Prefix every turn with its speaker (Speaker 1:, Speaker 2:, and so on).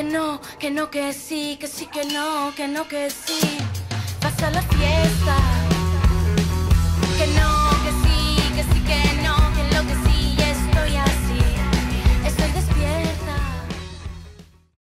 Speaker 1: que no, que no, que sí, que sí, que no, que no, que sí. Vas a la fiesta.